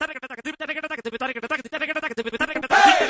誰か叩く、誰か叩く、誰か叩く、誰か叩く、誰か叩く、誰か叩く、誰か叩く、